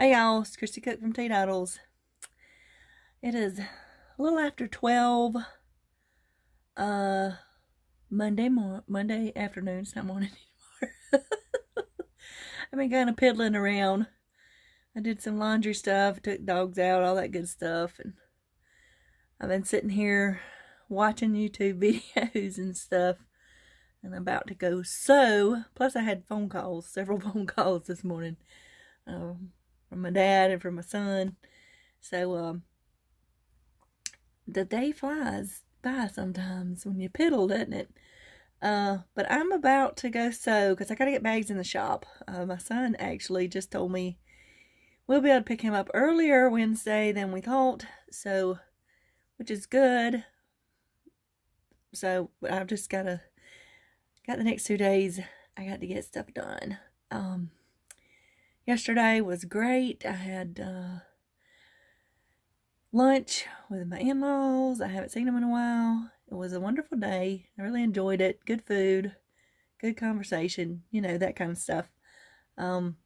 Hey y'all, it's Christy Cook from Teadoddles. It is a little after 12 uh Monday mor Monday afternoon, it's not morning anymore. I've been kind of piddling around. I did some laundry stuff, took dogs out, all that good stuff, and I've been sitting here watching YouTube videos and stuff and I'm about to go sew. Plus I had phone calls, several phone calls this morning. Um, from my dad and from my son. So, um, the day flies by sometimes when you piddle, doesn't it? Uh, but I'm about to go sew because I got to get bags in the shop. Uh, my son actually just told me we'll be able to pick him up earlier Wednesday than we thought. So, which is good. So, I've just got to, got the next two days, I got to get stuff done. Um, Yesterday was great. I had uh, lunch with my in-laws. I haven't seen them in a while. It was a wonderful day. I really enjoyed it. Good food, good conversation, you know, that kind of stuff. Um,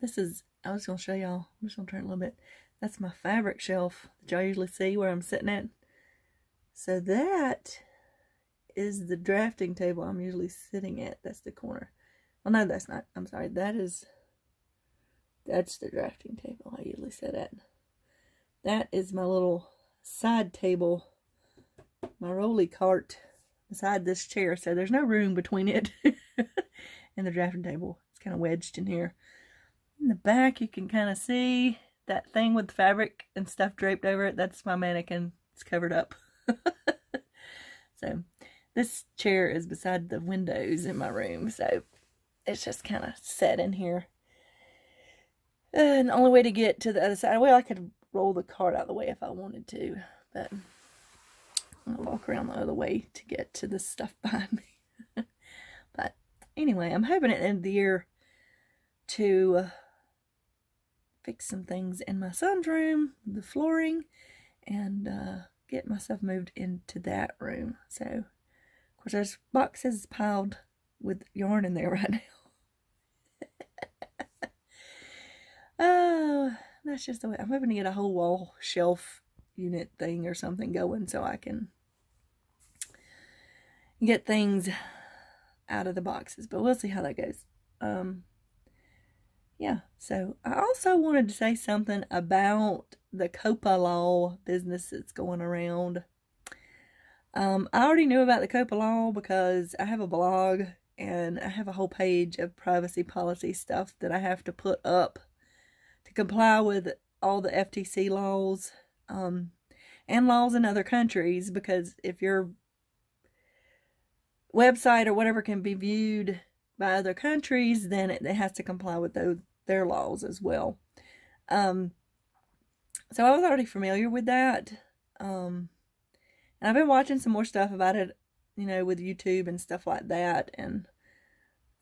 this is, I was going to show y'all. I'm just going to turn a little bit. That's my fabric shelf that y'all usually see where I'm sitting at. So that is the drafting table I'm usually sitting at. That's the corner. Well, no, that's not. I'm sorry. That is, that's the drafting table I usually sit at. That is my little side table, my rolly cart beside this chair. So there's no room between it and the drafting table. It's kind of wedged in here. In the back, you can kind of see that thing with fabric and stuff draped over it. That's my mannequin. It's covered up. so this chair is beside the windows in my room. So it's just kind of set in here. And the only way to get to the other side, well, I could roll the cart out of the way if I wanted to, but I'll walk around the other way to get to the stuff behind me. but anyway, I'm hoping at the end of the year to uh, fix some things in my son's room, the flooring, and uh, get myself moved into that room. So, of course, there's boxes piled with yarn in there right now. oh, that's just the way. I'm hoping to get a whole wall shelf unit thing or something going so I can get things out of the boxes. But we'll see how that goes. Um, yeah, so I also wanted to say something about the COPPA law business that's going around. Um, I already knew about the COPPA law because I have a blog and I have a whole page of privacy policy stuff that I have to put up to comply with all the FTC laws um, and laws in other countries because if your website or whatever can be viewed by other countries, then it, it has to comply with those, their laws as well. Um, so I was already familiar with that. Um, and I've been watching some more stuff about it you know, with YouTube and stuff like that. And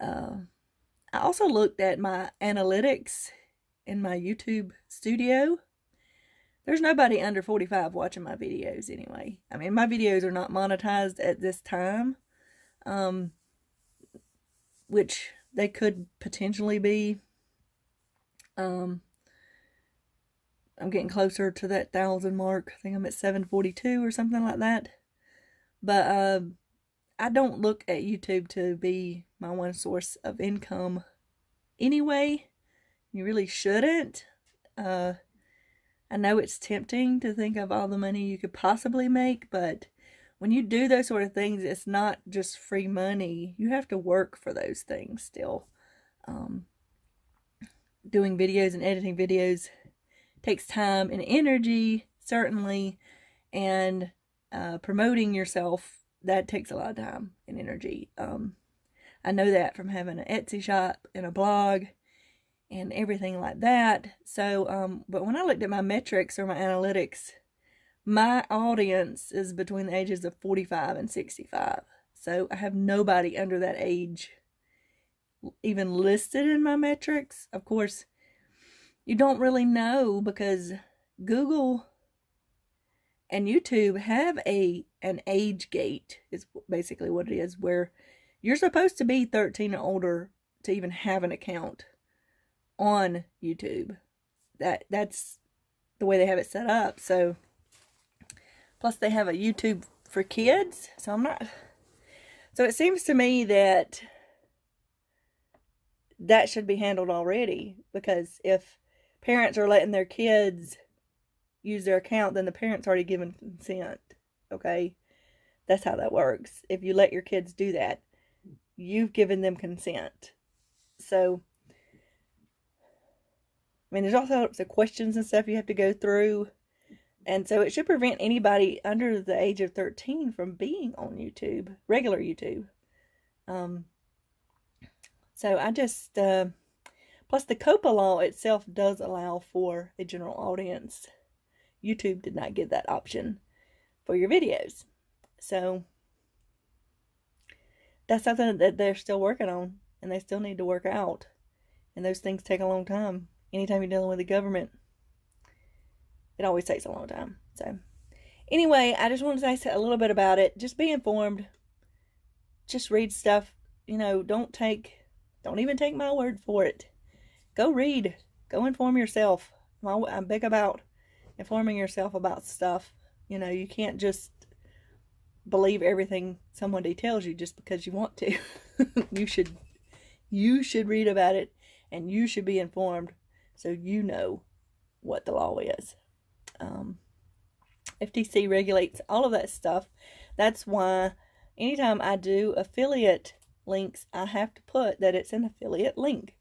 uh, I also looked at my analytics in my YouTube studio. There's nobody under 45 watching my videos anyway. I mean, my videos are not monetized at this time, um, which they could potentially be. Um, I'm getting closer to that thousand mark. I think I'm at 742 or something like that. But uh, I don't look at YouTube to be my one source of income anyway. You really shouldn't. Uh, I know it's tempting to think of all the money you could possibly make, but when you do those sort of things, it's not just free money. You have to work for those things still. Um, doing videos and editing videos takes time and energy, certainly, and uh, promoting yourself that takes a lot of time and energy. Um, I know that from having an Etsy shop and a blog and everything like that. So, um, but when I looked at my metrics or my analytics, my audience is between the ages of 45 and 65. So I have nobody under that age even listed in my metrics. Of course, you don't really know because Google and YouTube have a an age gate is basically what it is where you're supposed to be 13 or older to even have an account on YouTube. That that's the way they have it set up. So plus they have a YouTube for kids. So I'm not so it seems to me that that should be handled already because if parents are letting their kids use their account, then the parents already given consent. Okay? That's how that works. If you let your kids do that, you've given them consent. So I mean, there's also the questions and stuff you have to go through. And so it should prevent anybody under the age of 13 from being on YouTube, regular YouTube. Um, so I just, uh, plus the COPPA law itself does allow for a general audience. YouTube did not give that option for your videos. So that's something that they're still working on and they still need to work out. And those things take a long time anytime you're dealing with the government, it always takes a long time. So, anyway, I just wanted to say a little bit about it. Just be informed. Just read stuff. You know, don't take, don't even take my word for it. Go read. Go inform yourself. I'm big about informing yourself about stuff. You know, you can't just believe everything somebody tells you just because you want to. you should you should read about it and you should be informed so you know what the law is. Um, FTC regulates all of that stuff. That's why anytime I do affiliate links, I have to put that it's an affiliate link.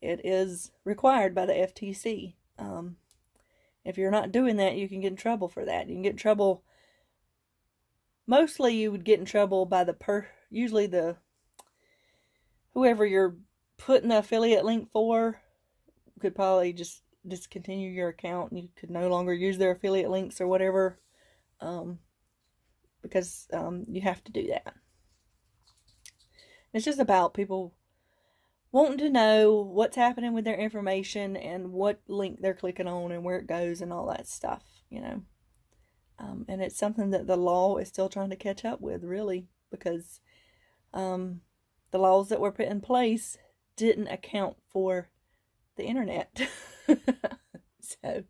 It is required by the FTC. Um, if you're not doing that, you can get in trouble for that. You can get in trouble. Mostly, you would get in trouble by the per. Usually, the whoever you're putting the affiliate link for could probably just discontinue your account and you could no longer use their affiliate links or whatever um, because um, you have to do that. It's just about people wanting to know what's happening with their information and what link they're clicking on and where it goes and all that stuff, you know. Um, and it's something that the law is still trying to catch up with, really, because um, the laws that were put in place didn't account for the internet. so,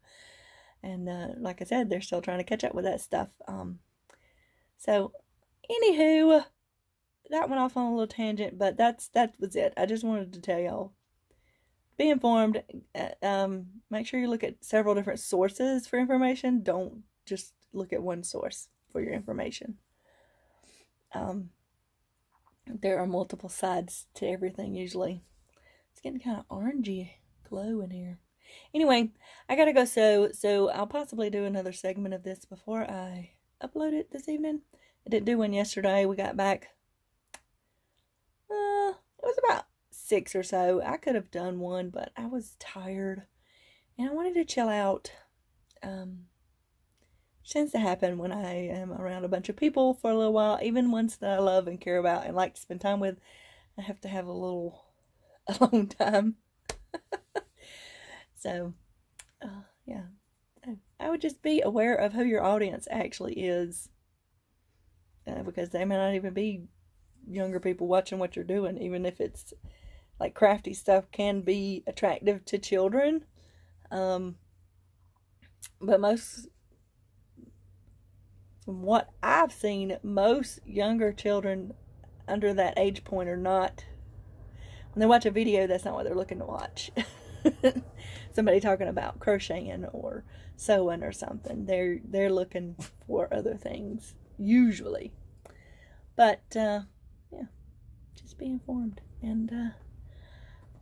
and uh, like I said, they're still trying to catch up with that stuff. Um, so, anywho, that went off on a little tangent, but that's that was it. I just wanted to tell y'all. Be informed. Uh, um, make sure you look at several different sources for information. Don't just look at one source for your information. Um, there are multiple sides to everything usually. It's getting kind of orangey glow in here. Anyway, I gotta go so so I'll possibly do another segment of this before I upload it this evening. I didn't do one yesterday. We got back. Uh, it was about six or so. I could have done one, but I was tired and I wanted to chill out. Um, tends to happen when I am around a bunch of people for a little while, even ones that I love and care about and like to spend time with. I have to have a little alone time. So, uh, yeah, I would just be aware of who your audience actually is, uh, because they may not even be younger people watching what you're doing, even if it's like crafty stuff can be attractive to children. Um, but most, from what I've seen, most younger children under that age point are not. When they watch a video, that's not what they're looking to watch. somebody talking about crocheting or sewing or something. They're they're looking for other things usually. But uh, be informed. And uh,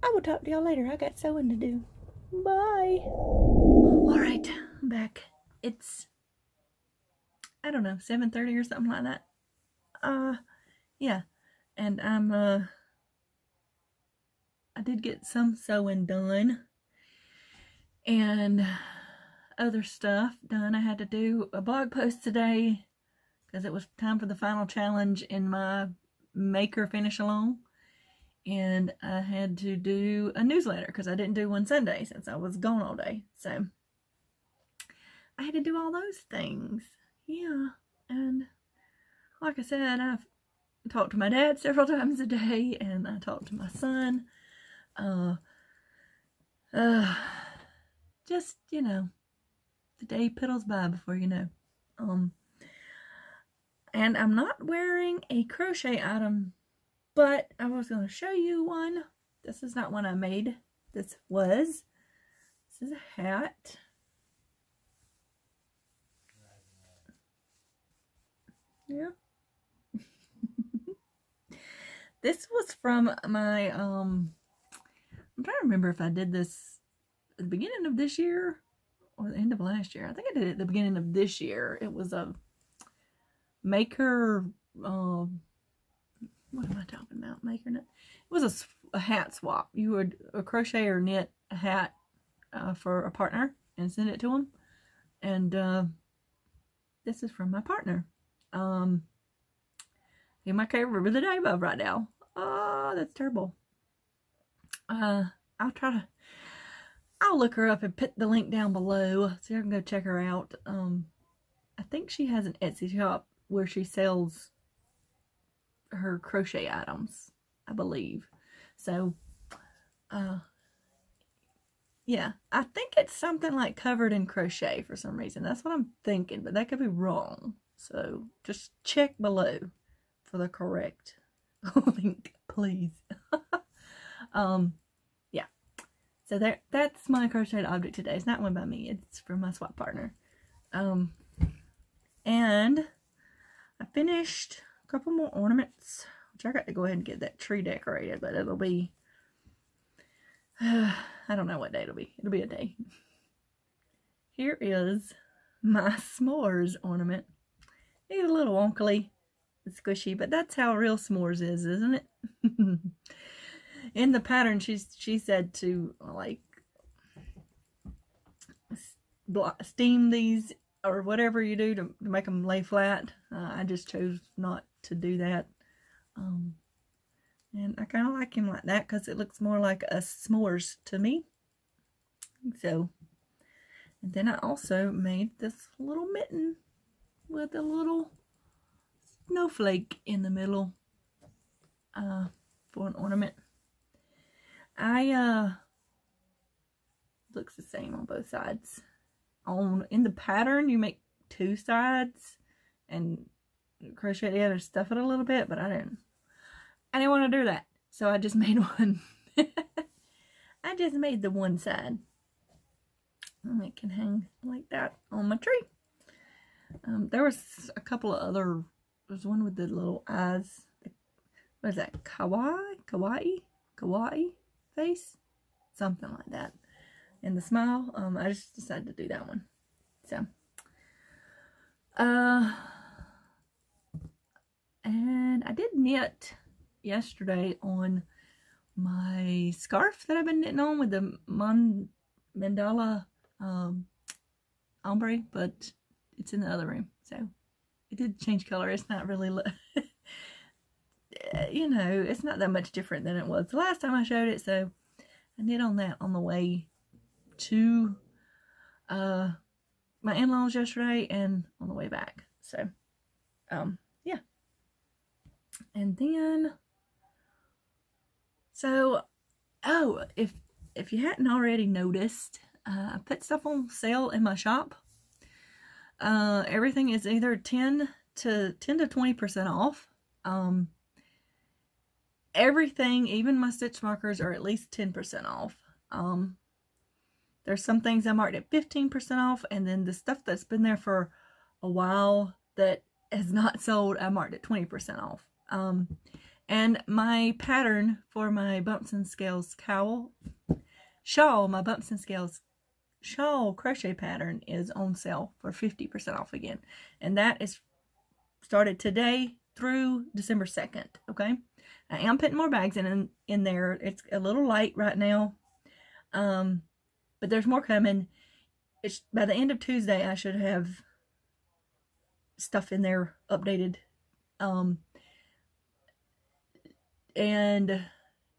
I will talk to y'all later. I got sewing to do. Bye. All right, I'm back. It's I don't know, 7:30 or something like that. Uh yeah. And I'm uh I did get some sewing done and other stuff done. I had to do a blog post today because it was time for the final challenge in my maker finish along. And I had to do a newsletter because I didn't do one Sunday since I was gone all day. So I had to do all those things. Yeah. And like I said, I've talked to my dad several times a day and I talked to my son. Uh, uh, just, you know, the day piddles by before you know. Um, and I'm not wearing a crochet item, but I was going to show you one. This is not one I made. This was. This is a hat. Yeah. this was from my, um, I'm trying to remember if I did this at the beginning of this year or the end of last year. I think I did it at the beginning of this year. It was a maker, um, what am I talking about? Maker It was a, a, hat swap. You would crochet or knit a hat uh, for a partner and send it to them. And uh, this is from my partner. Um, you might can't remember the name of right now. Oh, that's terrible. Uh, I'll try to, I'll look her up and put the link down below so you can go check her out. Um, I think she has an Etsy shop where she sells her crochet items, I believe. So, uh, yeah, I think it's something like covered in crochet for some reason. That's what I'm thinking, but that could be wrong. So just check below for the correct link, please. um, yeah. So there, that's my crocheted object today. It's not one by me. It's from my swap partner. Um, and I finished a couple more ornaments, which I got to go ahead and get that tree decorated, but it'll be, uh, I don't know what day it'll be. It'll be a day. Here is my s'mores ornament. It's a little wonkily squishy, but that's how real s'mores is, isn't it? In the pattern, she, she said to, like, steam these or whatever you do to, to make them lay flat. Uh, I just chose not to do that. Um, and I kind of like him like that because it looks more like a s'mores to me. So, and then I also made this little mitten with a little snowflake in the middle uh, for an ornament. I, uh, looks the same on both sides on in the pattern you make two sides and crochet together stuff it a little bit but I didn't I didn't want to do that. So I just made one. I just made the one side. And it can hang like that on my tree. Um, there was a couple of other there's one with the little eyes what is that kawaii kawaii kawaii face? Something like that and the smile. Um, I just decided to do that one. So, uh, and I did knit yesterday on my scarf that I've been knitting on with the Mon Mandala um, ombre, but it's in the other room. So it did change color. It's not really, you know, it's not that much different than it was the last time I showed it. So I knit on that on the way to uh, my in-laws yesterday and on the way back. So, um, yeah. And then, so, oh, if, if you hadn't already noticed, uh, I put stuff on sale in my shop. Uh, everything is either 10 to 10 to 20% off. Um, everything, even my stitch markers, are at least 10% off. Um, there's some things I marked at 15% off, and then the stuff that's been there for a while that has not sold, I marked at 20% off. Um, and my pattern for my Bumps and Scales cowl, shawl, my Bumps and Scales shawl crochet pattern is on sale for 50% off again. And that is started today through December 2nd, okay? I am putting more bags in, in there. It's a little light right now. Um, but there's more coming. It's by the end of Tuesday, I should have stuff in there updated. Um, and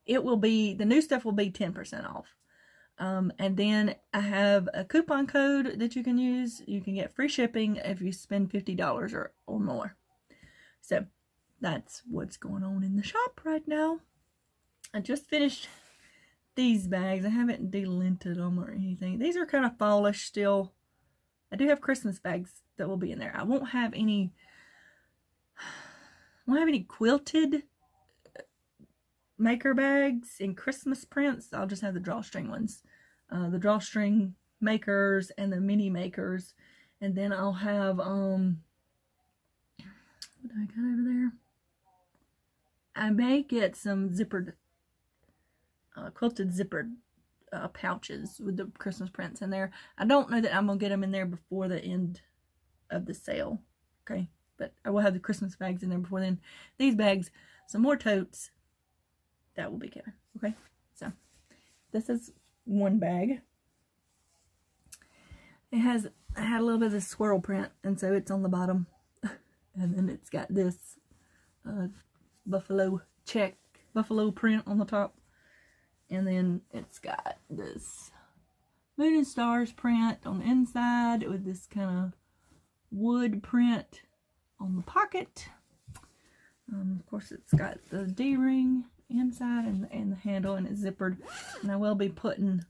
it will be, the new stuff will be 10% off. Um, and then I have a coupon code that you can use. You can get free shipping if you spend $50 or, or more. So that's what's going on in the shop right now. I just finished these bags. I haven't delinted them or anything. These are kind of fallish still. I do have Christmas bags that will be in there. I won't have any, won't have any quilted maker bags in Christmas prints. I'll just have the drawstring ones. Uh, the drawstring makers and the mini makers. And then I'll have, um, what do I got over there? I may get some zippered, uh, quilted zippered uh, pouches with the Christmas prints in there. I don't know that I'm going to get them in there before the end of the sale. Okay. But I will have the Christmas bags in there before then. These bags, some more totes. That will be coming. Okay. So this is one bag. It has, I had a little bit of the swirl print and so it's on the bottom. and then it's got this uh, buffalo check, buffalo print on the top. And then it's got this moon and stars print on the inside with this kind of wood print on the pocket. Um, of course, it's got the D-ring inside and, and the handle and it's zippered. And I will be putting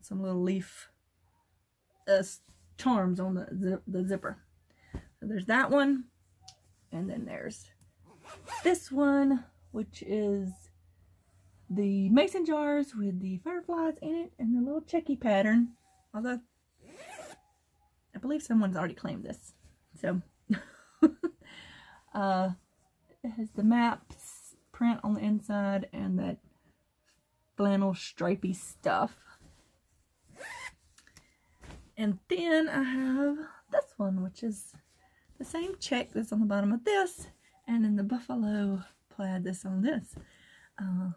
some little leaf uh, charms on the, the, the zipper. So there's that one. And then there's this one, which is the mason jars with the fireflies in it and the little checky pattern. Although, I believe someone's already claimed this. So, uh, it has the maps print on the inside and that flannel stripy stuff. And then I have this one, which is the same check that's on the bottom of this, and then the buffalo plaid that's on this. Uh,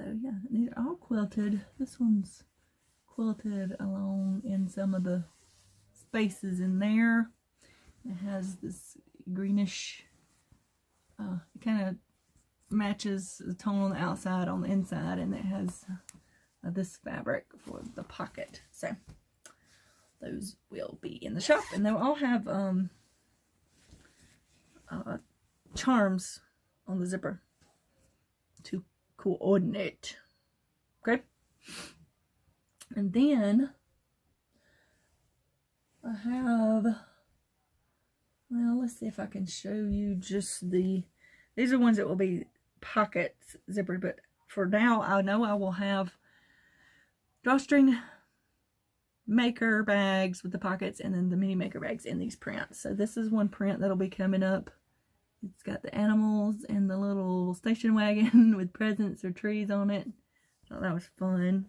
so yeah, these are all quilted. This one's quilted along in some of the spaces in there. It has this greenish, uh, it kind of matches the tone on the outside on the inside and it has uh, this fabric for the pocket. So those will be in the shop and they'll all have um, uh, charms on the zipper coordinate. Okay? And then I have well, let's see if I can show you just the, these are ones that will be pockets zippered, but for now, I know I will have drawstring maker bags with the pockets and then the mini maker bags in these prints. So this is one print that'll be coming up. It's got the animals and the little station wagon with presents or trees on it. So that was fun.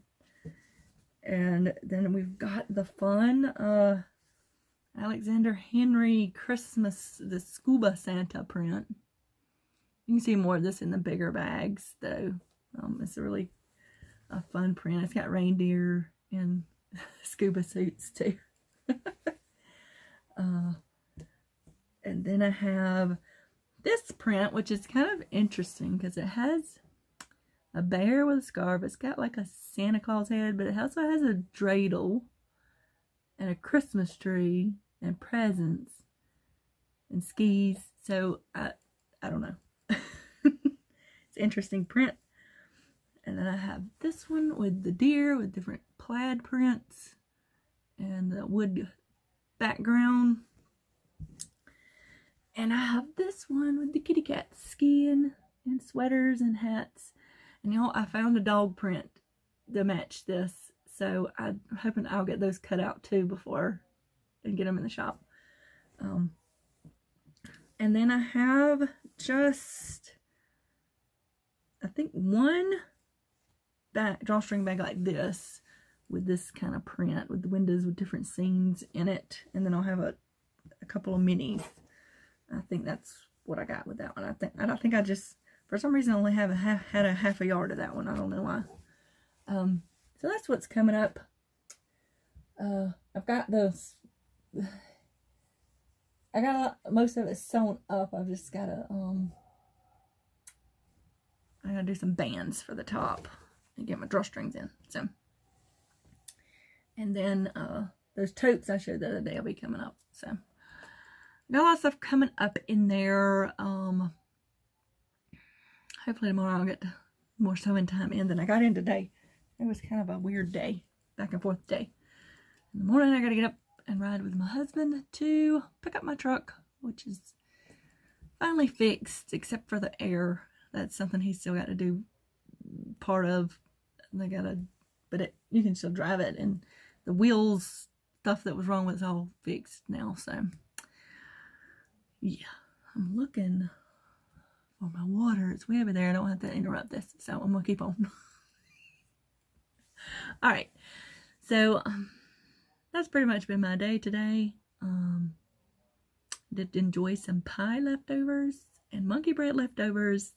And then we've got the fun uh, Alexander Henry Christmas, the Scuba Santa print. You can see more of this in the bigger bags, though. Um, it's a really a fun print. It's got reindeer and scuba suits, too. uh, and then I have this print, which is kind of interesting because it has a bear with a scarf. It's got like a Santa Claus head, but it also has a dreidel and a Christmas tree and presents and skis. So I, I don't know. it's interesting print. And then I have this one with the deer with different plaid prints and the wood background. And I have this one with the kitty cat skin and sweaters and hats. And y'all, I found a dog print to match this. So I'm hoping I'll get those cut out too before and get them in the shop. Um, and then I have just, I think one back drawstring bag like this with this kind of print with the windows with different scenes in it. And then I'll have a, a couple of minis. I think that's what I got with that one. I think I don't think I just for some reason I only have a half, had a half a yard of that one. I don't know why. Um, so that's what's coming up. Uh, I've got those I got most of it sewn up. I've just got to, um, I gotta do some bands for the top and get my drawstrings in. So, and then, uh, those totes I showed the other day will be coming up. So, got a lot of stuff coming up in there. Um, hopefully tomorrow I'll get more sewing time in than I got in today. it was kind of a weird day, back and forth day. In the morning, I got to get up and ride with my husband to pick up my truck, which is finally fixed, except for the air. That's something he's still got to do part of. They got to, but it, you can still drive it. And the wheels, stuff that was wrong with it's all fixed now. So, yeah, I'm looking for my water. It's way over there. I don't have to interrupt this. So I'm to keep on. all right. So, um, that's pretty much been my day today. Um, did enjoy some pie leftovers and monkey bread leftovers.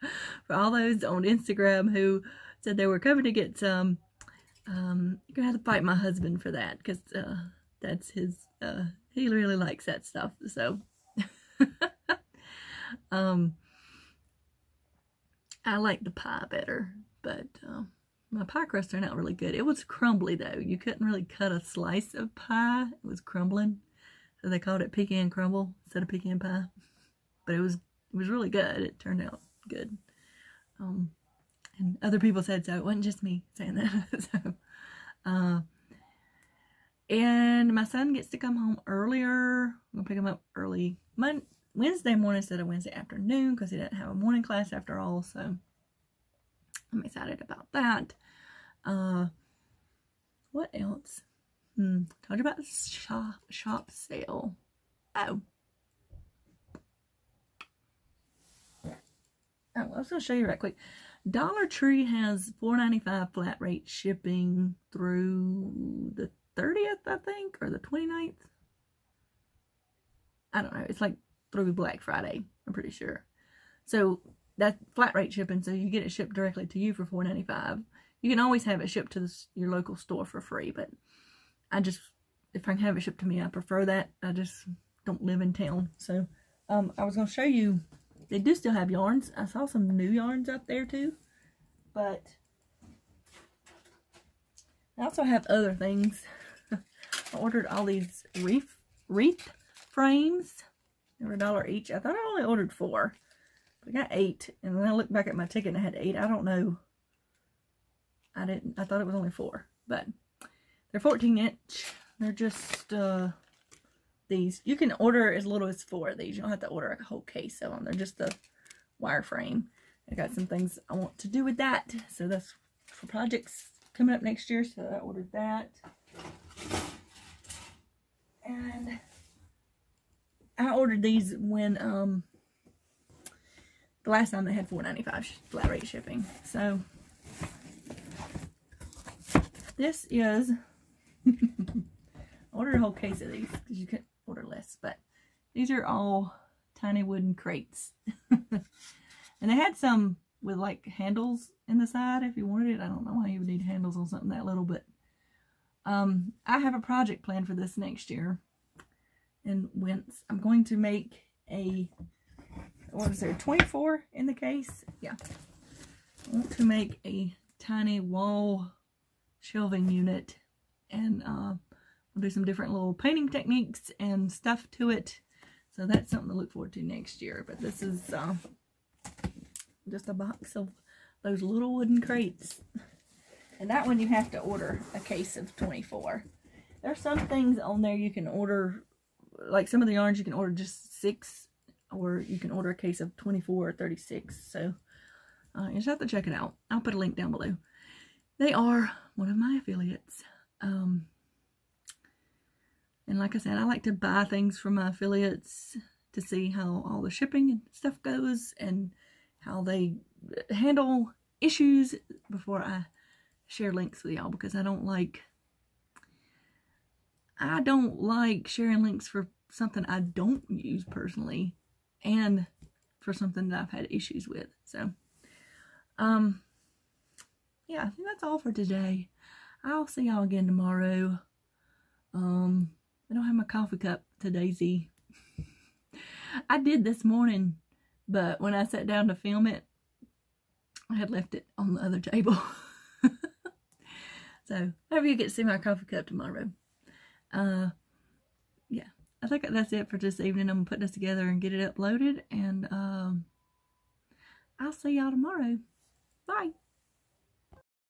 For all those on Instagram who said they were coming to get some, um, you're gonna have to fight my husband for that because uh, that's his. Uh, he really likes that stuff. So, um, I like the pie better, but. Uh, my pie crust turned out really good. It was crumbly though. You couldn't really cut a slice of pie. It was crumbling. So they called it pecan crumble instead of pecan pie. But it was it was really good. It turned out good. Um, and other people said so. It wasn't just me saying that. so, uh, and my son gets to come home earlier. I'm going to pick him up early Mon Wednesday morning instead of Wednesday afternoon because he doesn't have a morning class after all. So I'm excited about that. Uh, what else? Hmm, talked about shop, shop sale. Oh. Oh, I was going to show you right quick. Dollar Tree has $4.95 flat rate shipping through the 30th, I think, or the 29th. I don't know. It's like through Black Friday, I'm pretty sure. So that's flat rate shipping, so you get it shipped directly to you for $4.95. You can always have it shipped to the, your local store for free, but I just, if I can have it shipped to me, I prefer that. I just don't live in town. So, um, I was going to show you, they do still have yarns. I saw some new yarns up there too, but I also have other things. I ordered all these wreath, wreath frames. They were a dollar each. I thought I only ordered four. But I got eight. And then I looked back at my ticket and I had eight. I don't know. I didn't, I thought it was only four. But they're 14 inch. They're just, uh, these. You can order as little as four of these. You don't have to order a whole case of them. They're just the wireframe. I got some things I want to do with that. So that's for projects coming up next year. So I ordered that. And I ordered these when, um, the last time they had $4.95 flat rate shipping. So this is I ordered a whole case of these because you could order less, but these are all tiny wooden crates. and they had some with like handles in the side if you wanted it. I don't know why you would need handles on something that little, but um, I have a project planned for this next year. And once I'm going to make a what is there, 24 in the case? Yeah. I want to make a tiny wall shelving unit and uh, we'll do some different little painting techniques and stuff to it. So that's something to look forward to next year. But this is uh, just a box of those little wooden crates. And that one you have to order a case of 24. There's some things on there you can order, like some of the yarns you can order just six or you can order a case of 24 or 36. So uh, you just have to check it out. I'll put a link down below. They are one of my affiliates. Um, and like I said, I like to buy things from my affiliates to see how all the shipping and stuff goes and how they handle issues before I share links with y'all because I don't like I don't like sharing links for something I don't use personally and for something that I've had issues with. So, um, yeah, I think that's all for today. I'll see y'all again tomorrow. Um, I don't have my coffee cup today, Daisy. I did this morning, but when I sat down to film it, I had left it on the other table. so, maybe you get to see my coffee cup tomorrow. Uh, yeah, I think that's it for this evening. I'm putting this together and get it uploaded. And um, I'll see y'all tomorrow. Bye.